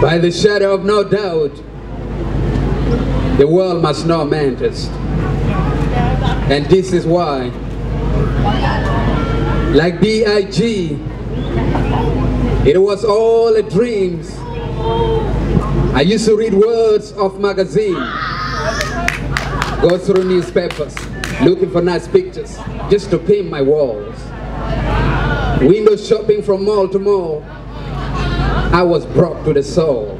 By the shadow of no doubt, the world must know Mantist. And this is why, like B.I.G., it was all a dreams. I used to read words of magazine, go through newspapers, looking for nice pictures, just to paint my walls. Window shopping from mall to mall. I was broke to the soul.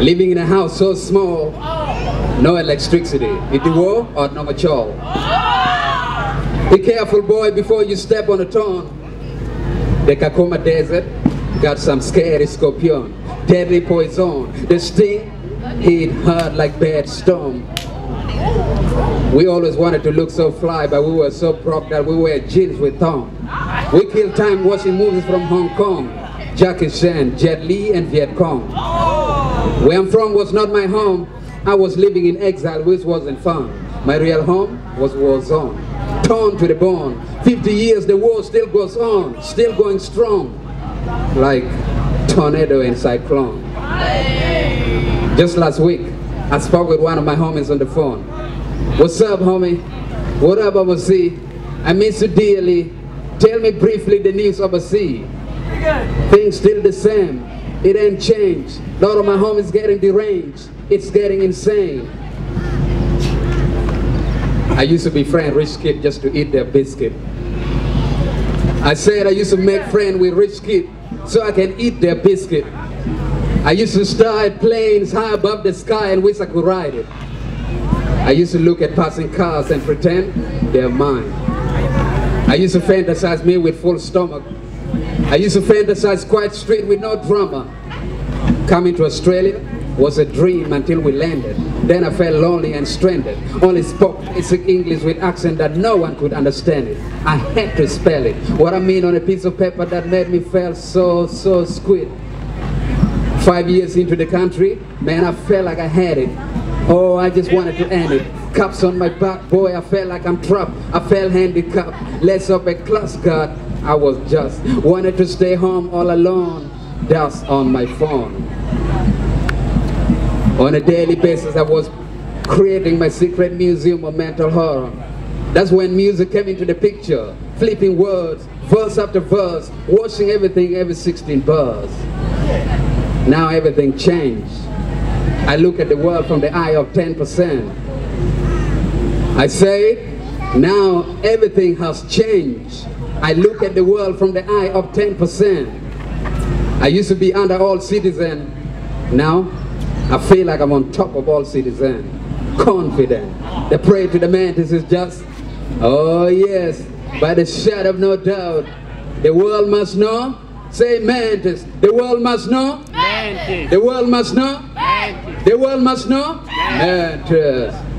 Living in a house so small, no electricity. It war or no mature. Be careful, boy, before you step on a tongue. The Kakuma Desert got some scary scorpion, deadly poison. The sting hit hard like bad storm. We always wanted to look so fly, but we were so broke that we wear jeans with thong. We killed time watching movies from Hong Kong, Jackie Chan, Jet Li, and Viet Cong. Where I'm from was not my home. I was living in exile, which wasn't fun. My real home was war zone. Torn to the bone. 50 years, the war still goes on, still going strong. Like tornado and cyclone. Just last week, I spoke with one of my homies on the phone. What's up, homie? What up, overseas? I miss you dearly. Tell me briefly the news overseas. Things still the same. It ain't changed. A lot of my homies getting deranged. It's getting insane. I used to be friend rich kid just to eat their biscuit. I said I used to make friend with rich kid so I can eat their biscuit. I used to stare at planes high above the sky and wish I could ride it. I used to look at passing cars and pretend they're mine. I used to fantasize me with full stomach. I used to fantasize quite straight with no drama. Coming to Australia was a dream until we landed. Then I felt lonely and stranded. Only spoke basic English with accent that no one could understand it. I had to spell it. What I mean on a piece of paper that made me feel so, so squid. Five years into the country, man, I felt like I had it. Oh, I just wanted to end it. Cups on my back, boy, I felt like I'm trapped. I felt handicapped. Less of a class guard. I was just wanted to stay home all alone. Dust on my phone. On a daily basis, I was creating my secret museum of mental horror. That's when music came into the picture, flipping words, verse after verse, watching everything every 16 bars. Now everything changed. I look at the world from the eye of 10%. I say, now everything has changed. I look at the world from the eye of 10%. I used to be under all citizen. Now, I feel like I'm on top of all citizen. Confident. The prayer to the mantis is just, oh yes, by the shadow of no doubt. The world must know. Say mantis. The world must know. Mantist. The world must know. Mantist. The world must know. Mantist.